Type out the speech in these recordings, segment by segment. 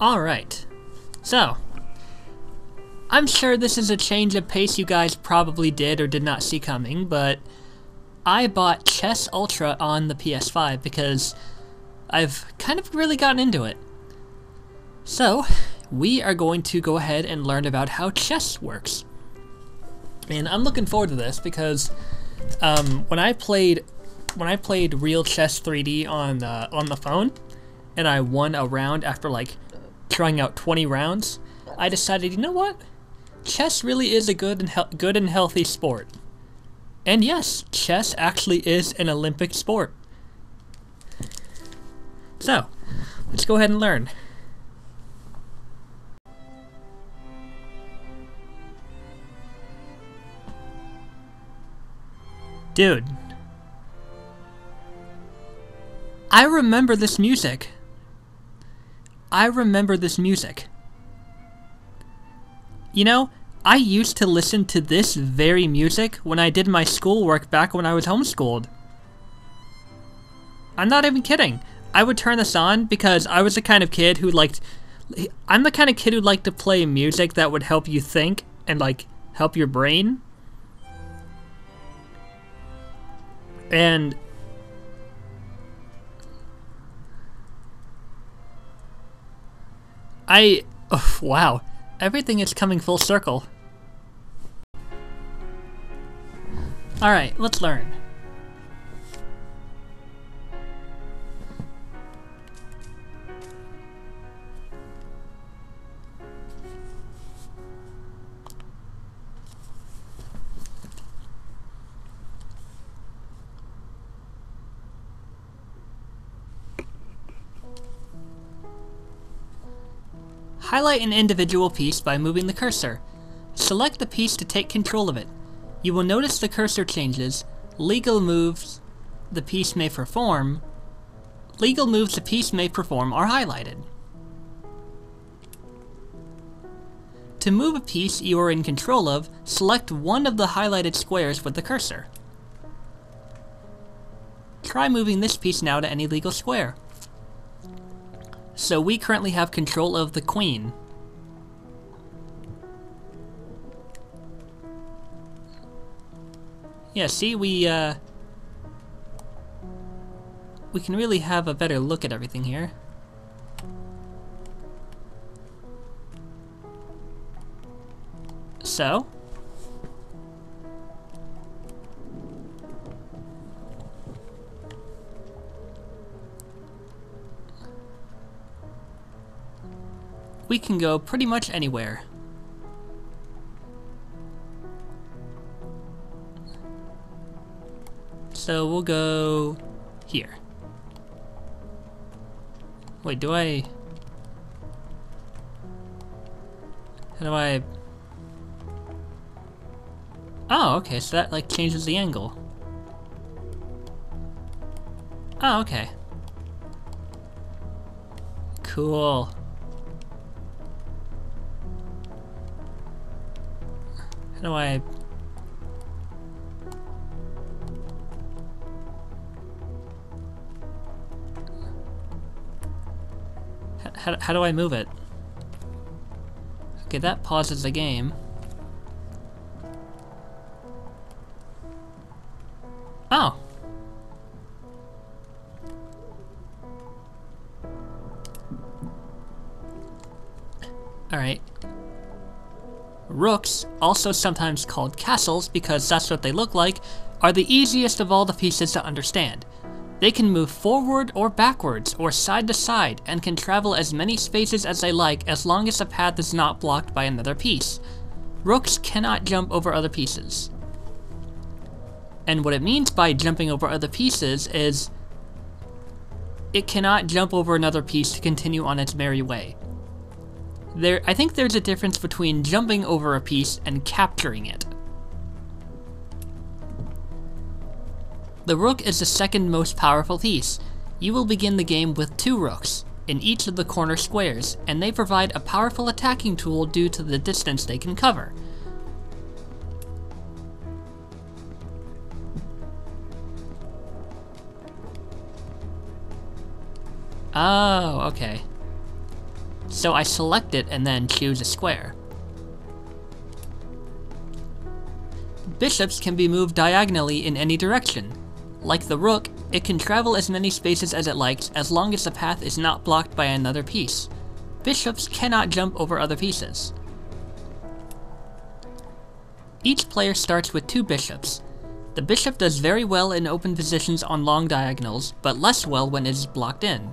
Alright. So, I'm sure this is a change of pace you guys probably did or did not see coming, but I bought Chess Ultra on the PS5 because I've kind of really gotten into it. So, we are going to go ahead and learn about how chess works. And I'm looking forward to this because um, when I played when I played Real Chess 3D on uh, on the phone, and I won a round after like trying out 20 rounds, I decided, you know what? Chess really is a good and good and healthy sport. And yes, chess actually is an Olympic sport. So, let's go ahead and learn. Dude. I remember this music. I remember this music. You know, I used to listen to this very music when I did my schoolwork back when I was homeschooled. I'm not even kidding. I would turn this on because I was the kind of kid who liked. I'm the kind of kid who liked to play music that would help you think and like help your brain. And I oh, wow, everything is coming full circle. All right, let's learn. Highlight an individual piece by moving the cursor. Select the piece to take control of it. You will notice the cursor changes. Legal moves the piece may perform. Legal moves the piece may perform are highlighted. To move a piece you are in control of, select one of the highlighted squares with the cursor. Try moving this piece now to any legal square. So we currently have control of the queen. Yeah, see, we, uh... We can really have a better look at everything here. So, we can go pretty much anywhere. So we'll go here. Wait, do I... How do I... Oh, okay, so that like changes the angle. Oh, okay. Cool. How do I... How, how do I move it? Okay, that pauses the game. Also sometimes called castles because that's what they look like, are the easiest of all the pieces to understand. They can move forward or backwards or side to side and can travel as many spaces as they like as long as the path is not blocked by another piece. Rooks cannot jump over other pieces. And what it means by jumping over other pieces is it cannot jump over another piece to continue on its merry way. There, I think there's a difference between jumping over a piece and capturing it. The rook is the second most powerful piece. You will begin the game with two rooks in each of the corner squares, and they provide a powerful attacking tool due to the distance they can cover. Oh, okay. So I select it and then choose a square. Bishops can be moved diagonally in any direction. Like the rook, it can travel as many spaces as it likes as long as the path is not blocked by another piece. Bishops cannot jump over other pieces. Each player starts with two bishops. The bishop does very well in open positions on long diagonals, but less well when it is blocked in.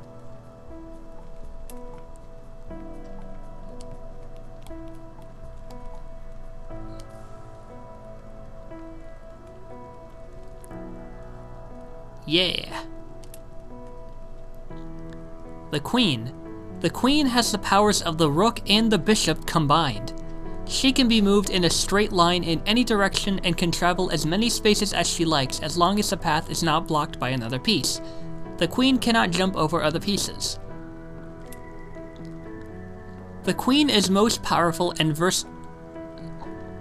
Yeah. The Queen. The Queen has the powers of the Rook and the Bishop combined. She can be moved in a straight line in any direction and can travel as many spaces as she likes as long as the path is not blocked by another piece. The Queen cannot jump over other pieces. The Queen is most powerful and vers-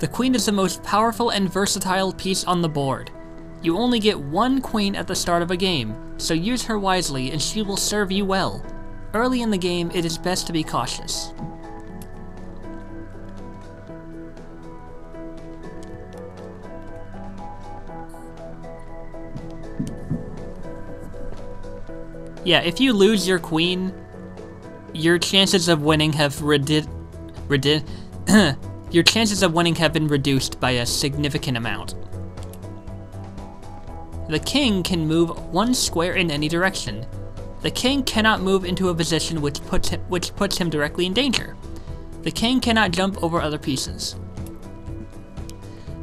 The Queen is the most powerful and versatile piece on the board. You only get one queen at the start of a game, so use her wisely and she will serve you well. Early in the game, it is best to be cautious. Yeah, if you lose your queen, your chances of winning have redid, redid, your chances of winning have been reduced by a significant amount. The king can move one square in any direction. The king cannot move into a position which puts him, which puts him directly in danger. The king cannot jump over other pieces.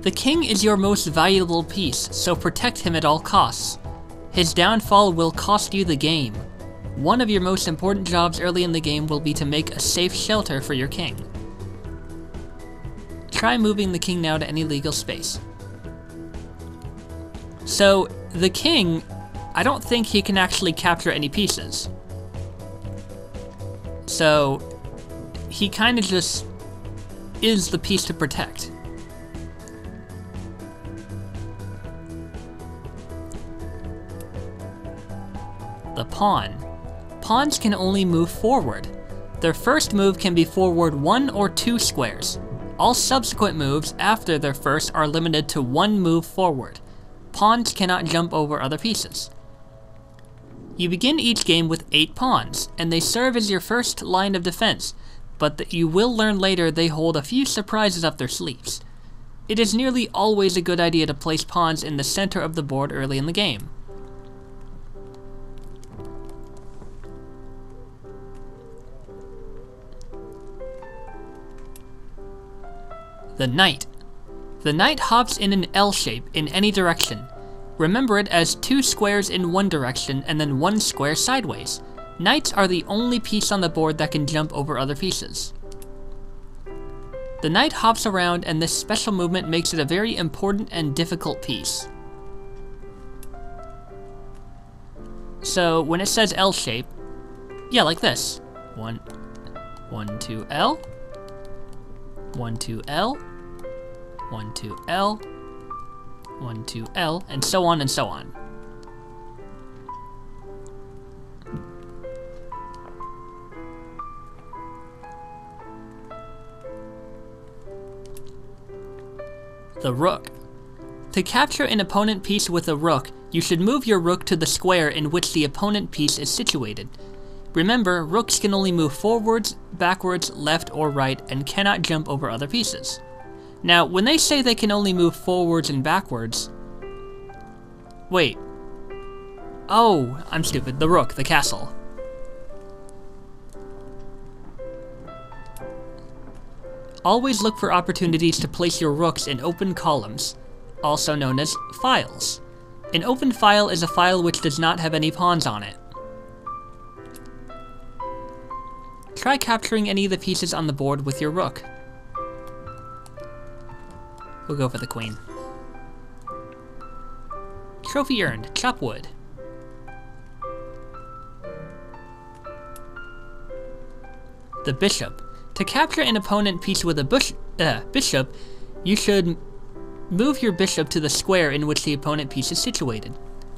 The king is your most valuable piece, so protect him at all costs. His downfall will cost you the game. One of your most important jobs early in the game will be to make a safe shelter for your king. Try moving the king now to any legal space. So, the king, I don't think he can actually capture any pieces. So, he kind of just is the piece to protect. The pawn. Pawns can only move forward. Their first move can be forward one or two squares. All subsequent moves after their first are limited to one move forward. Pawns cannot jump over other pieces. You begin each game with 8 pawns, and they serve as your first line of defense, but that you will learn later they hold a few surprises up their sleeves. It is nearly always a good idea to place pawns in the center of the board early in the game. The Knight the knight hops in an L shape in any direction. Remember it as two squares in one direction and then one square sideways. Knights are the only piece on the board that can jump over other pieces. The knight hops around and this special movement makes it a very important and difficult piece. So when it says L shape, yeah, like this. One, one, two, L, one, two, L, 1, 2, L, 1, 2, L, and so on and so on. The rook. To capture an opponent piece with a rook, you should move your rook to the square in which the opponent piece is situated. Remember, rooks can only move forwards, backwards, left, or right, and cannot jump over other pieces. Now, when they say they can only move forwards and backwards... Wait. Oh, I'm stupid. The rook, the castle. Always look for opportunities to place your rooks in open columns, also known as files. An open file is a file which does not have any pawns on it. Try capturing any of the pieces on the board with your rook. We'll go for the queen. Trophy earned, chop wood. The bishop. To capture an opponent piece with a uh, bishop, you should move your bishop to the square in which the opponent piece is situated,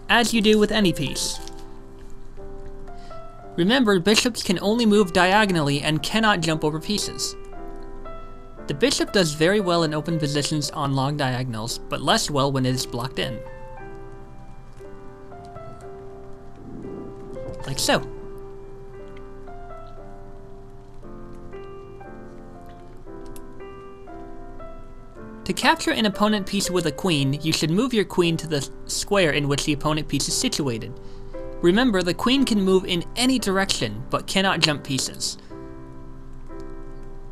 as you do with any piece. Remember, bishops can only move diagonally and cannot jump over pieces. The bishop does very well in open positions on long diagonals, but less well when it is blocked in. Like so. To capture an opponent piece with a queen, you should move your queen to the square in which the opponent piece is situated. Remember, the queen can move in any direction, but cannot jump pieces.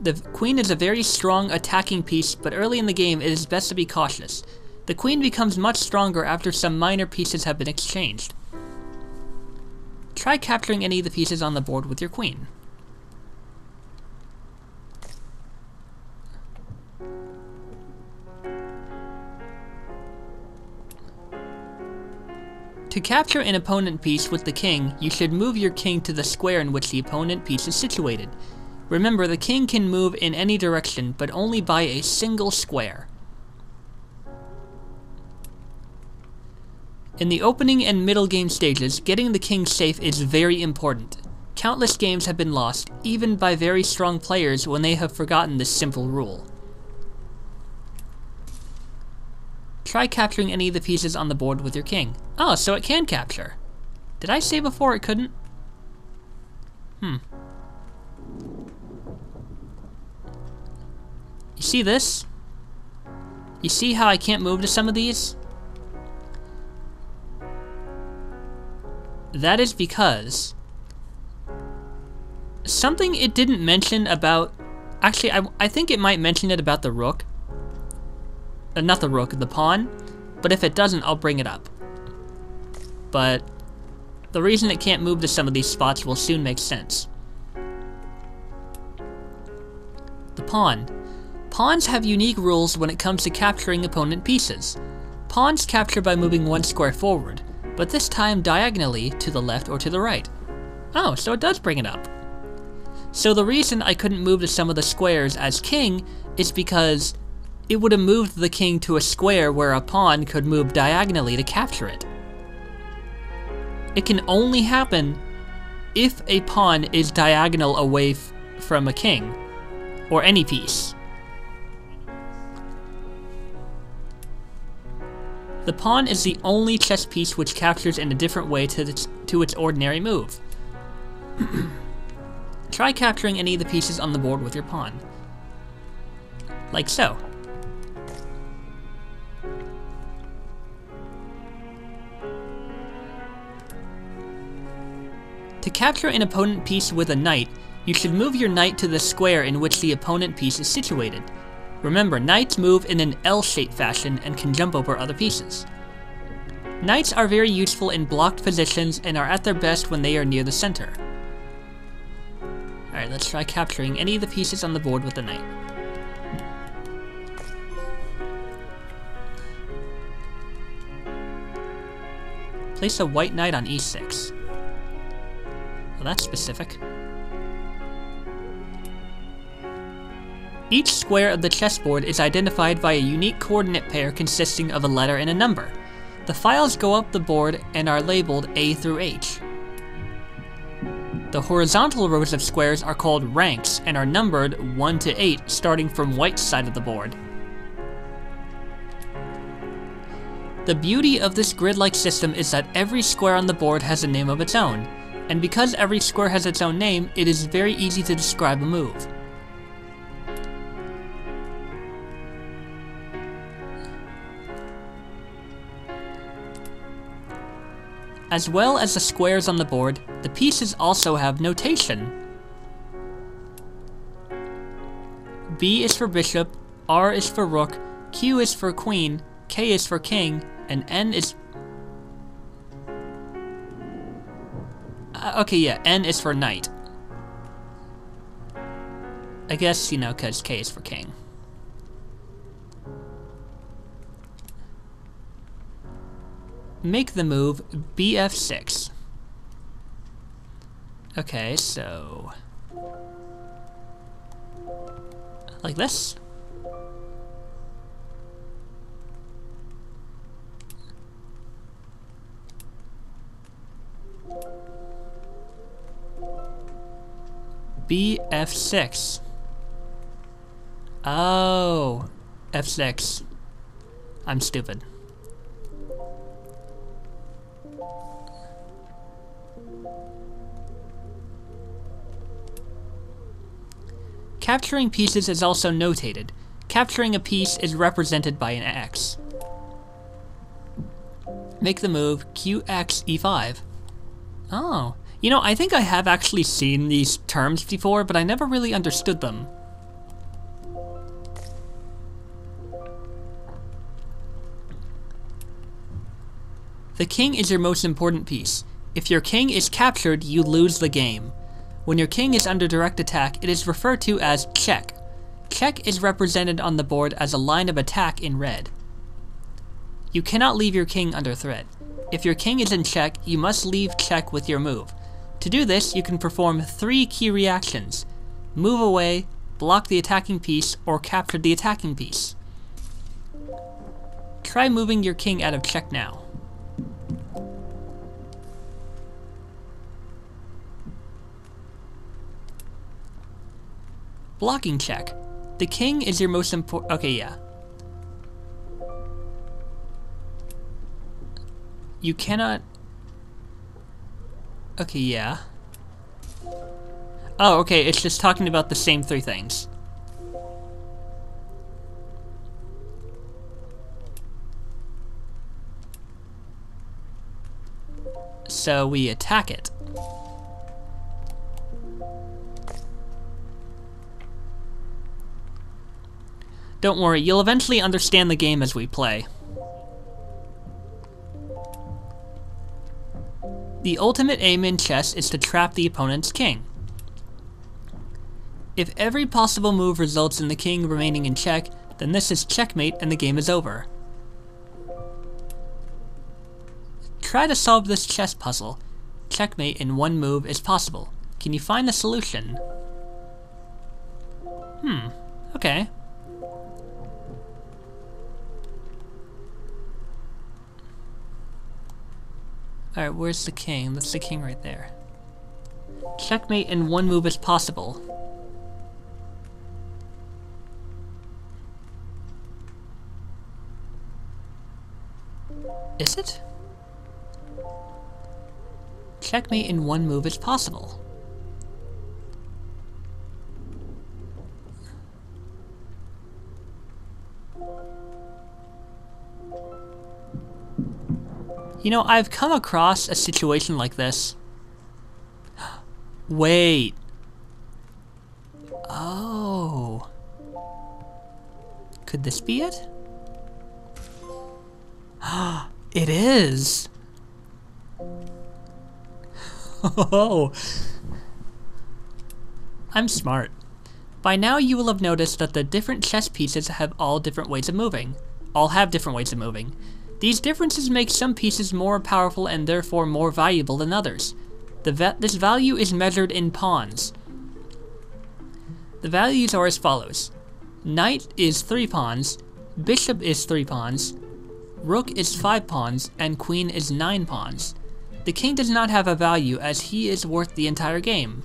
The queen is a very strong attacking piece, but early in the game it is best to be cautious. The queen becomes much stronger after some minor pieces have been exchanged. Try capturing any of the pieces on the board with your queen. To capture an opponent piece with the king, you should move your king to the square in which the opponent piece is situated. Remember, the king can move in any direction, but only by a single square. In the opening and middle game stages, getting the king safe is very important. Countless games have been lost, even by very strong players when they have forgotten this simple rule. Try capturing any of the pieces on the board with your king. Oh, so it can capture. Did I say before it couldn't? Hmm. You see this? You see how I can't move to some of these? That is because something it didn't mention about actually I, I think it might mention it about the rook. Uh, not the rook the pawn. But if it doesn't I'll bring it up. But the reason it can't move to some of these spots will soon make sense. The pawn Pawns have unique rules when it comes to capturing opponent pieces. Pawns capture by moving one square forward, but this time diagonally to the left or to the right. Oh, so it does bring it up. So the reason I couldn't move to some of the squares as king is because it would have moved the king to a square where a pawn could move diagonally to capture it. It can only happen if a pawn is diagonal away from a king, or any piece. The pawn is the only chess piece which captures in a different way to its, to its ordinary move. Try capturing any of the pieces on the board with your pawn. Like so. To capture an opponent piece with a knight, you should move your knight to the square in which the opponent piece is situated. Remember, knights move in an L-shaped fashion and can jump over other pieces. Knights are very useful in blocked positions and are at their best when they are near the center. Alright, let's try capturing any of the pieces on the board with the knight. Place a white knight on e6. Well, that's specific. Each square of the chessboard is identified by a unique coordinate pair consisting of a letter and a number. The files go up the board and are labeled A through H. The horizontal rows of squares are called ranks and are numbered 1 to 8 starting from white side of the board. The beauty of this grid-like system is that every square on the board has a name of its own, and because every square has its own name, it is very easy to describe a move. As well as the squares on the board, the pieces also have notation. B is for bishop, R is for rook, Q is for queen, K is for king, and N is... Uh, okay, yeah, N is for knight. I guess, you know, because K is for king. Make the move bf6. Okay, so... Like this? bf6. Oh, f6. I'm stupid. Capturing pieces is also notated. Capturing a piece is represented by an X. Make the move QX E5. Oh. You know, I think I have actually seen these terms before, but I never really understood them. The king is your most important piece. If your king is captured, you lose the game. When your king is under direct attack, it is referred to as check. Check is represented on the board as a line of attack in red. You cannot leave your king under threat. If your king is in check, you must leave check with your move. To do this, you can perform three key reactions. Move away, block the attacking piece, or capture the attacking piece. Try moving your king out of check now. Blocking check. The king is your most important- okay, yeah. You cannot... Okay, yeah. Oh, okay, it's just talking about the same three things. So we attack it. Don't worry, you'll eventually understand the game as we play. The ultimate aim in chess is to trap the opponent's king. If every possible move results in the king remaining in check, then this is checkmate and the game is over. Try to solve this chess puzzle. Checkmate in one move is possible. Can you find the solution? Hmm, okay. Alright, where's the king? That's the king right there. Checkmate in one move is possible. Is it? Checkmate in one move is possible. You know, I've come across a situation like this. Wait. Oh. Could this be it? it is. Oh. I'm smart. By now you will have noticed that the different chess pieces have all different ways of moving. All have different ways of moving. These differences make some pieces more powerful and therefore more valuable than others. Va this value is measured in pawns. The values are as follows. Knight is 3 pawns, Bishop is 3 pawns, Rook is 5 pawns, and Queen is 9 pawns. The King does not have a value as he is worth the entire game.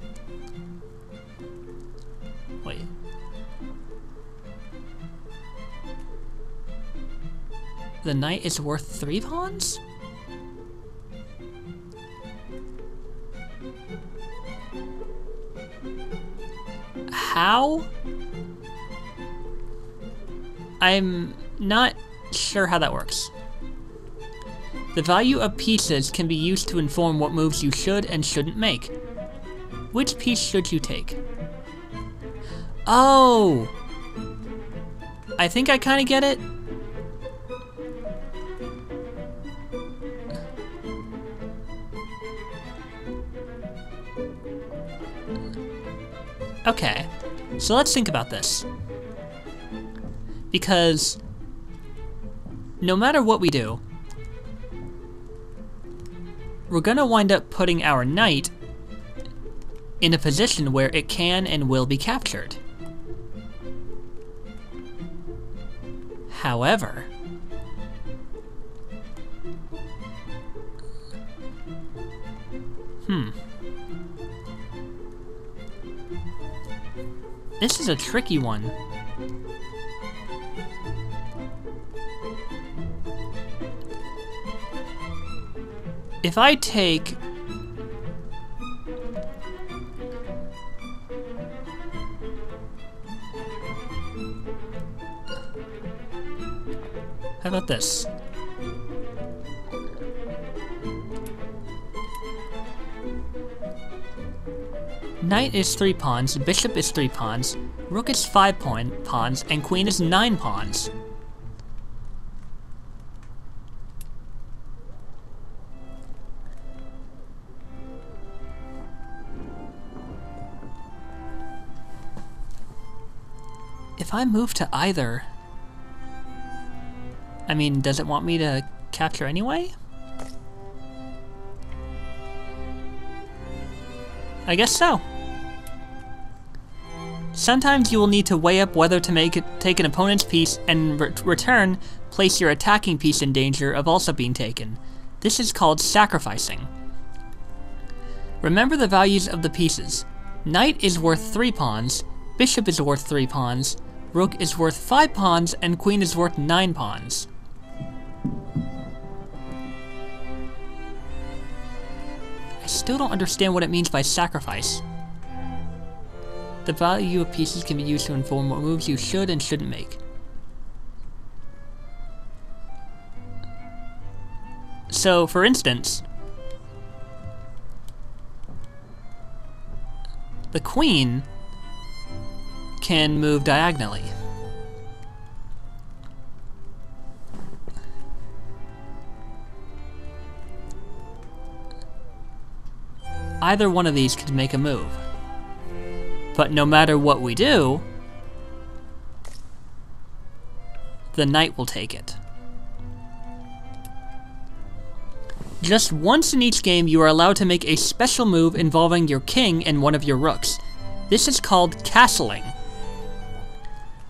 The knight is worth three pawns? How? I'm not sure how that works. The value of pieces can be used to inform what moves you should and shouldn't make. Which piece should you take? Oh! I think I kind of get it. So let's think about this. Because no matter what we do, we're gonna wind up putting our knight in a position where it can and will be captured. However, This is a tricky one. If I take... How about this? Knight is 3 pawns, bishop is 3 pawns, rook is 5 pawn pawns, and queen is 9 pawns. If I move to either... I mean, does it want me to capture anyway? I guess so. Sometimes you will need to weigh up whether to make it, take an opponent's piece and re return place your attacking piece in danger of also being taken. This is called sacrificing. Remember the values of the pieces. Knight is worth 3 pawns, bishop is worth 3 pawns, rook is worth 5 pawns, and queen is worth 9 pawns. I still don't understand what it means by sacrifice. The value of pieces can be used to inform what moves you should and shouldn't make. So, for instance, the queen can move diagonally. Either one of these could make a move. But no matter what we do, the knight will take it. Just once in each game, you are allowed to make a special move involving your king and one of your rooks. This is called castling.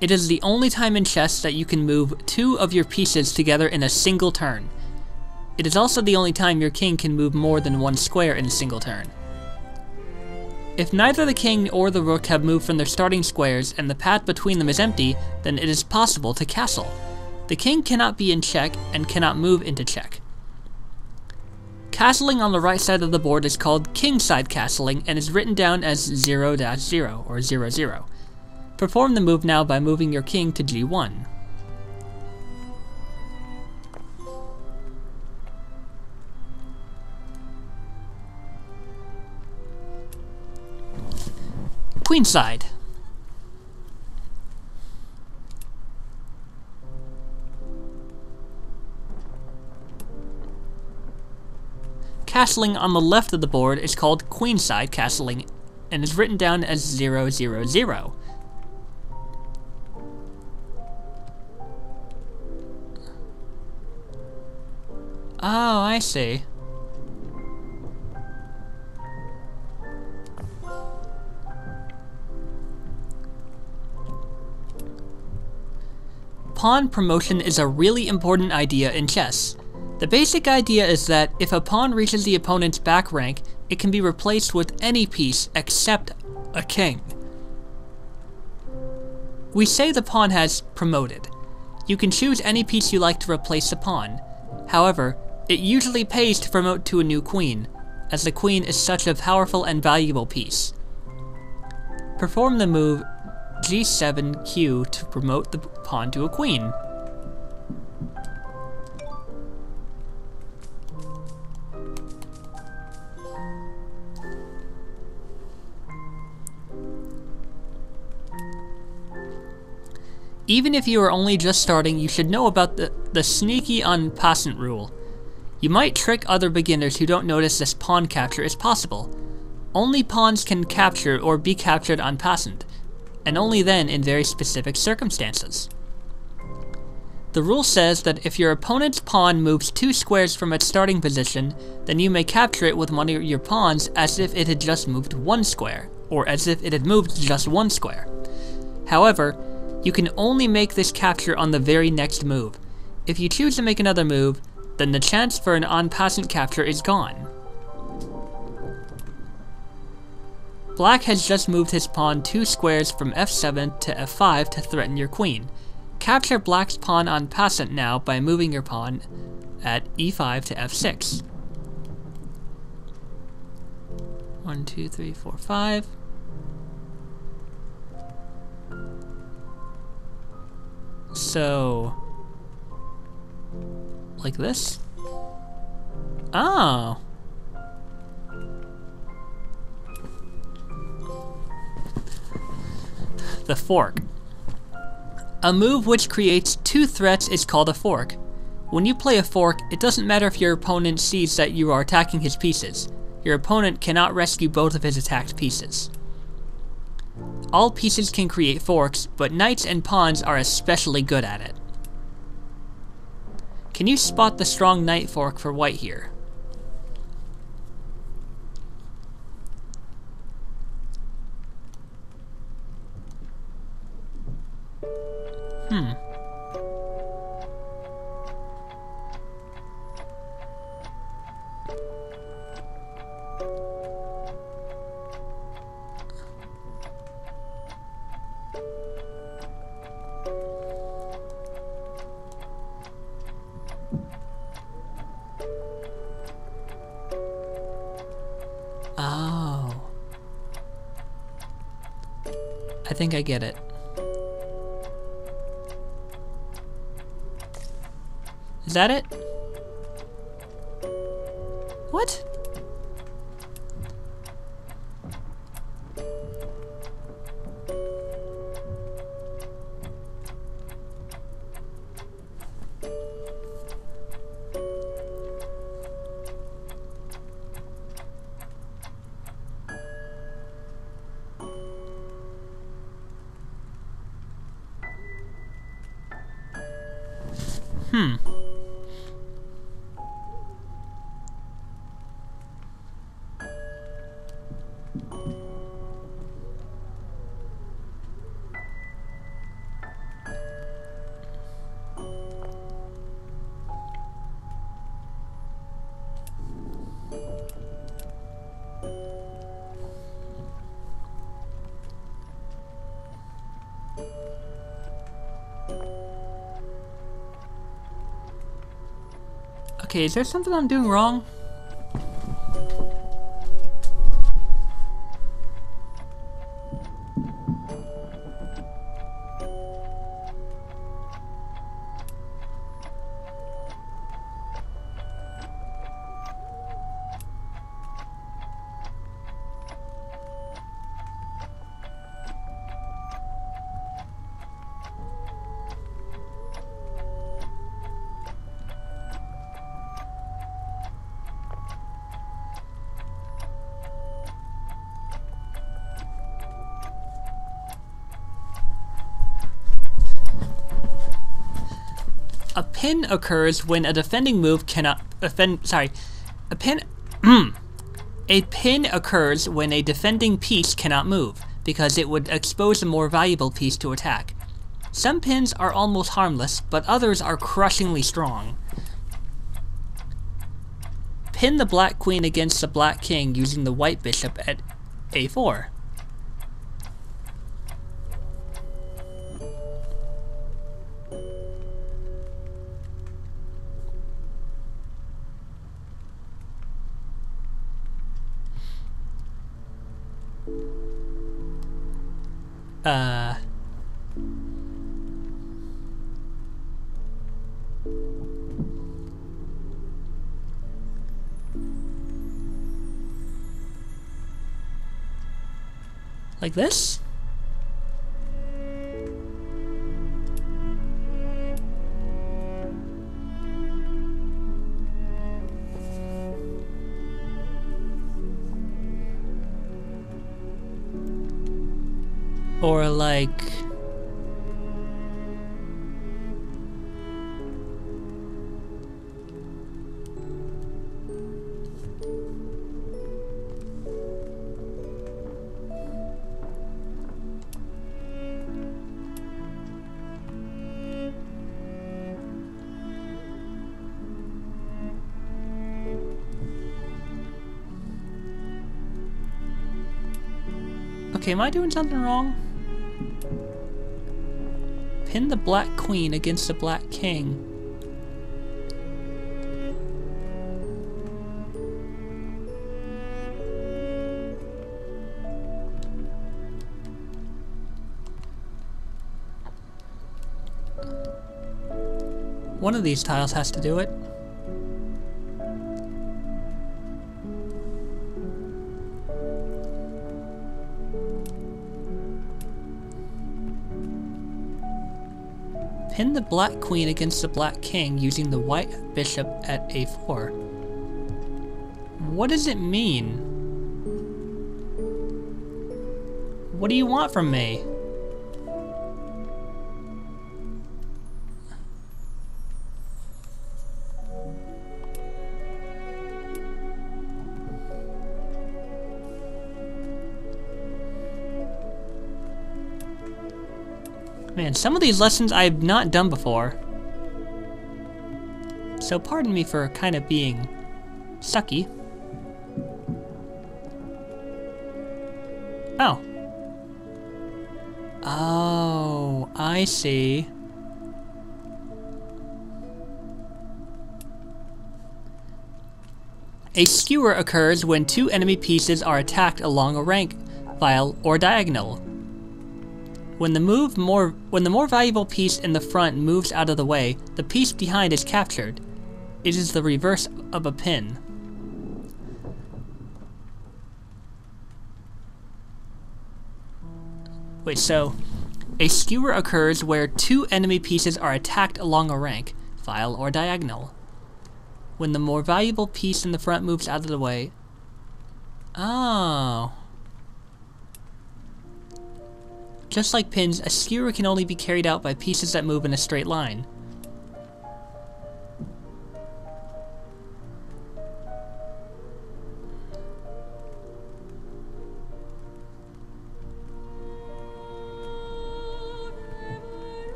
It is the only time in chess that you can move two of your pieces together in a single turn. It is also the only time your king can move more than one square in a single turn. If neither the king or the rook have moved from their starting squares and the path between them is empty, then it is possible to castle. The king cannot be in check and cannot move into check. Castling on the right side of the board is called kingside castling and is written down as 0-0 or 0-0. Perform the move now by moving your king to g1. Queenside. Castling on the left of the board is called queenside castling and is written down as 000. Oh, I see. Pawn promotion is a really important idea in chess. The basic idea is that if a pawn reaches the opponent's back rank, it can be replaced with any piece except a king. We say the pawn has promoted. You can choose any piece you like to replace the pawn. However, it usually pays to promote to a new queen, as the queen is such a powerful and valuable piece. Perform the move G7Q to promote the pawn to a queen. Even if you are only just starting, you should know about the, the sneaky en passant rule. You might trick other beginners who don't notice this pawn capture is possible. Only pawns can capture or be captured en passant and only then in very specific circumstances. The rule says that if your opponent's pawn moves two squares from its starting position, then you may capture it with one of your pawns as if it had just moved one square, or as if it had moved just one square. However, you can only make this capture on the very next move. If you choose to make another move, then the chance for an en passant capture is gone. Black has just moved his pawn two squares from f7 to f5 to threaten your queen. Capture black's pawn en passant now by moving your pawn at e5 to f6. One, two, three, four, five. So, like this? Oh. The fork. A move which creates two threats is called a fork. When you play a fork, it doesn't matter if your opponent sees that you are attacking his pieces. Your opponent cannot rescue both of his attacked pieces. All pieces can create forks, but knights and pawns are especially good at it. Can you spot the strong knight fork for white here? Hmm. Okay, is there something I'm doing wrong? A pin occurs when a defending move cannot offend. Sorry, a pin. a pin occurs when a defending piece cannot move because it would expose a more valuable piece to attack. Some pins are almost harmless, but others are crushingly strong. Pin the black queen against the black king using the white bishop at a4. Like this? Or like... Okay, am I doing something wrong? Pin the black queen against the black king. One of these tiles has to do it. Pin the black queen against the black king using the white bishop at a4. What does it mean? What do you want from me? Man, some of these lessons I've not done before. So pardon me for kind of being sucky. Oh. Oh, I see. A skewer occurs when two enemy pieces are attacked along a rank, file, or diagonal. When the move more when the more valuable piece in the front moves out of the way, the piece behind is captured. It is the reverse of a pin. Wait, so a skewer occurs where two enemy pieces are attacked along a rank, file, or diagonal. When the more valuable piece in the front moves out of the way. Oh. Just like pins, a skewer can only be carried out by pieces that move in a straight line.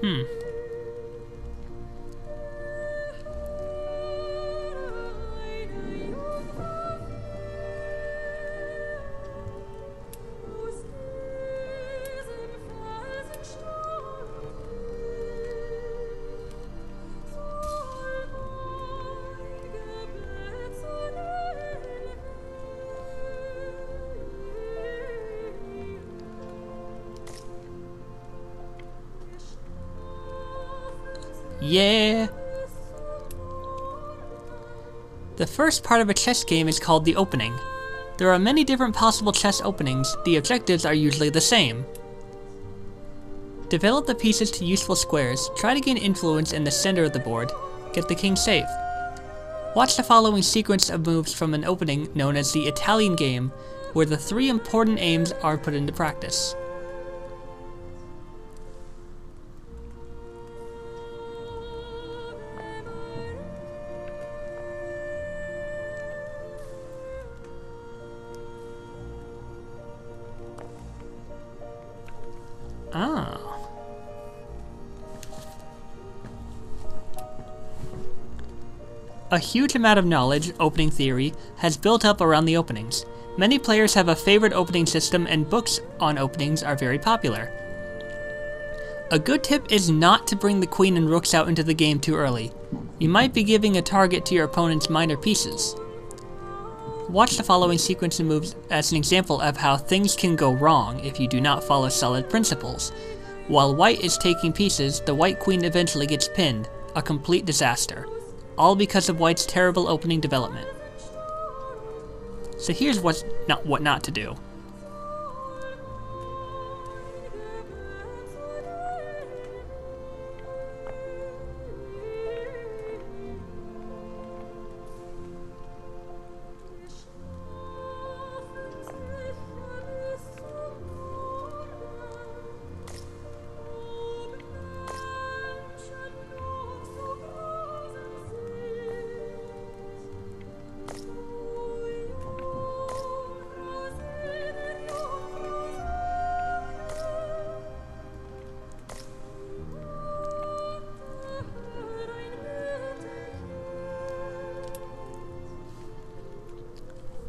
Hmm. Yeah! The first part of a chess game is called the opening. There are many different possible chess openings, the objectives are usually the same. Develop the pieces to useful squares, try to gain influence in the center of the board, get the king safe. Watch the following sequence of moves from an opening known as the Italian game, where the three important aims are put into practice. Ah. A huge amount of knowledge, opening theory, has built up around the openings. Many players have a favorite opening system and books on openings are very popular. A good tip is not to bring the queen and rooks out into the game too early. You might be giving a target to your opponent's minor pieces. Watch the following sequence of moves as an example of how things can go wrong if you do not follow solid principles. While white is taking pieces, the white queen eventually gets pinned, a complete disaster. All because of white's terrible opening development. So here's what's not what not to do.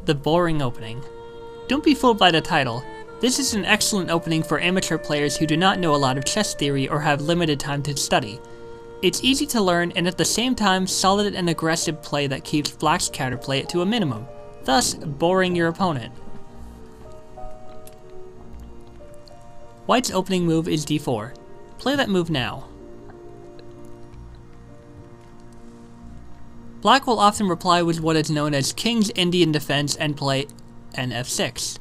The Boring Opening. Don't be fooled by the title. This is an excellent opening for amateur players who do not know a lot of chess theory or have limited time to study. It's easy to learn and at the same time solid and aggressive play that keeps black's counterplay to a minimum, thus boring your opponent. White's opening move is d4. Play that move now. Black will often reply with what is known as King's Indian Defense and play nf6.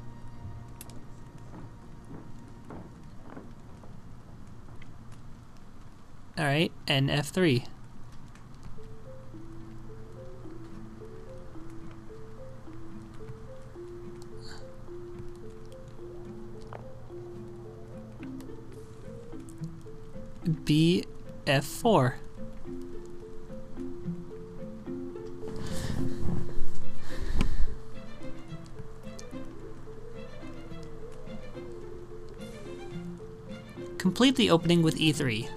Alright, nf3. bf4. Complete the opening with e3.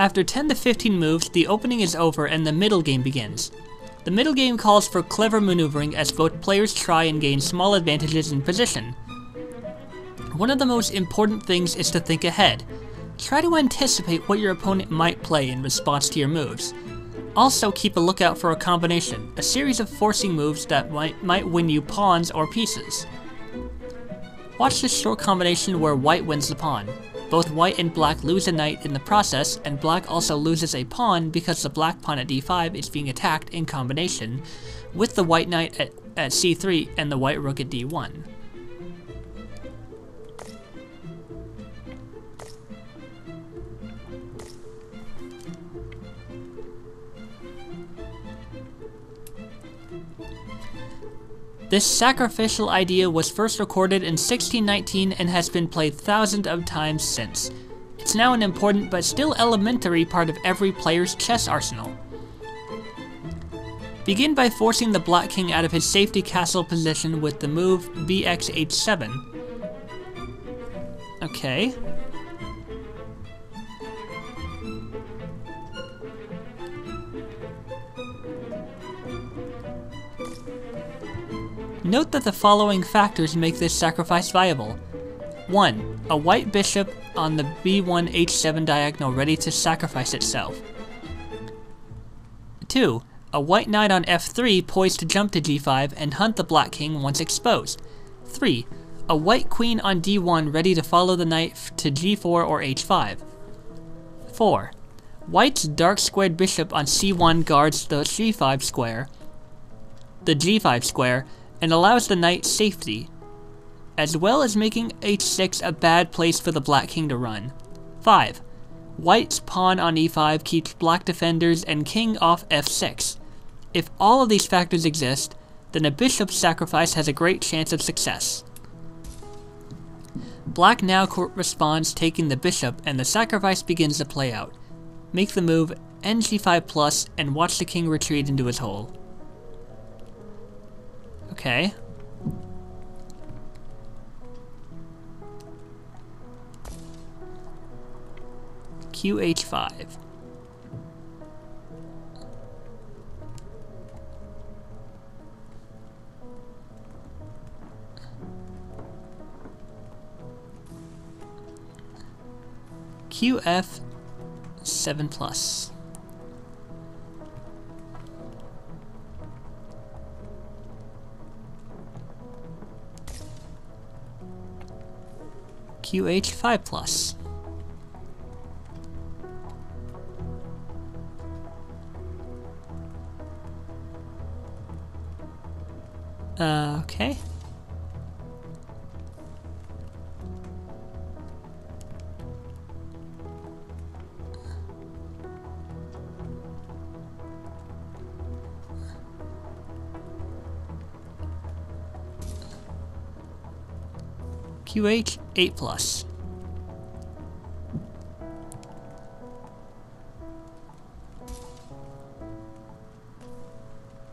After 10 to 15 moves, the opening is over and the middle game begins. The middle game calls for clever maneuvering as both players try and gain small advantages in position. One of the most important things is to think ahead. Try to anticipate what your opponent might play in response to your moves. Also keep a lookout for a combination, a series of forcing moves that might, might win you pawns or pieces. Watch this short combination where white wins the pawn. Both white and black lose a knight in the process, and black also loses a pawn because the black pawn at d5 is being attacked in combination with the white knight at, at c3 and the white rook at d1. This sacrificial idea was first recorded in 1619 and has been played thousands of times since. It's now an important but still elementary part of every player's chess arsenal. Begin by forcing the black king out of his safety castle position with the move bxh7. Okay. Note that the following factors make this sacrifice viable. 1. A white bishop on the b1 h7 diagonal ready to sacrifice itself. 2. A white knight on f3 poised to jump to g5 and hunt the black king once exposed. 3. A white queen on d1 ready to follow the knight to g4 or h5. 4. White's dark squared bishop on c1 guards the c5 square, the g5 square, and allows the knight safety, as well as making h6 a bad place for the black king to run. 5. White's pawn on e5 keeps black defenders and king off f6. If all of these factors exist, then a bishop sacrifice has a great chance of success. Black now responds taking the bishop and the sacrifice begins to play out. Make the move ng5 plus and watch the king retreat into his hole. Okay. QH5. QF 7 plus. QH5 plus. Uh, okay. QH 8 plus.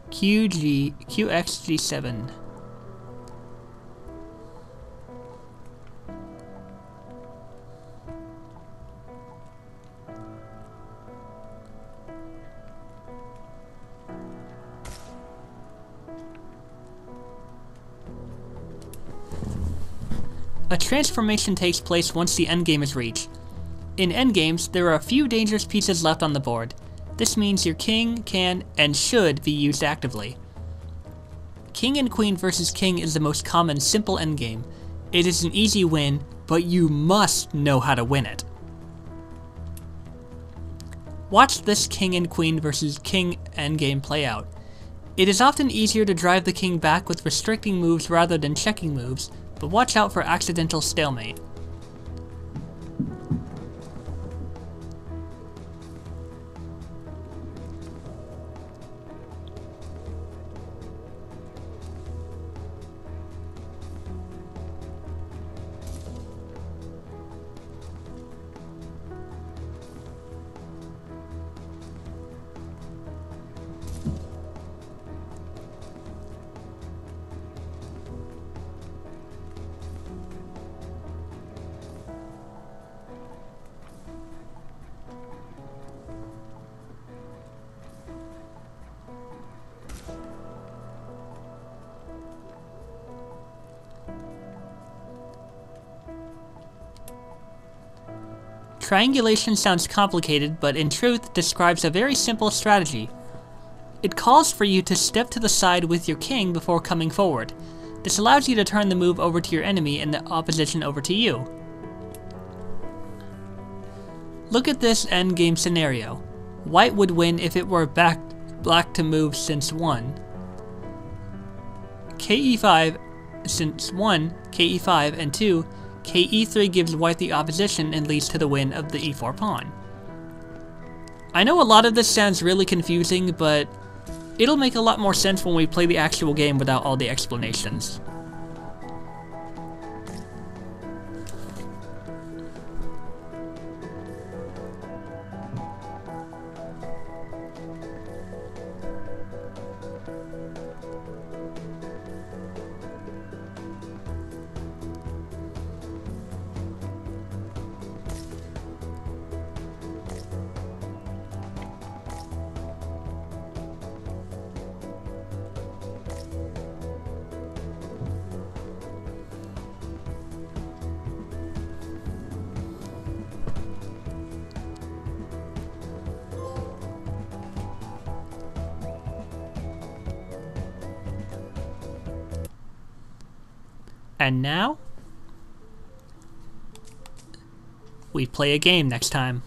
QG QXG7. Transformation takes place once the endgame is reached. In endgames, there are a few dangerous pieces left on the board. This means your king can and should be used actively. King and queen versus king is the most common simple endgame. It is an easy win, but you must know how to win it. Watch this king and queen versus king endgame play out. It is often easier to drive the king back with restricting moves rather than checking moves, but watch out for accidental stalemate. Triangulation sounds complicated, but in truth describes a very simple strategy. It calls for you to step to the side with your king before coming forward. This allows you to turn the move over to your enemy and the opposition over to you. Look at this endgame scenario. White would win if it were back black to move since 1. KE5 since 1, KE5, and 2, KE3 gives white the opposition and leads to the win of the E4 pawn. I know a lot of this sounds really confusing, but it'll make a lot more sense when we play the actual game without all the explanations. And now, we play a game next time.